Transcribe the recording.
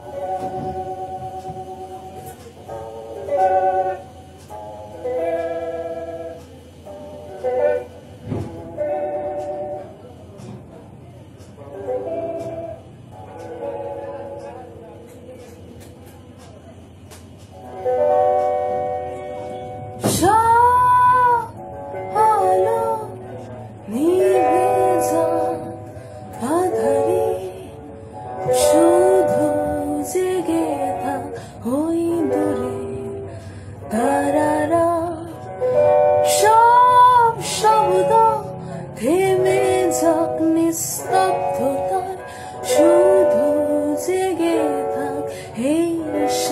শালো Yes.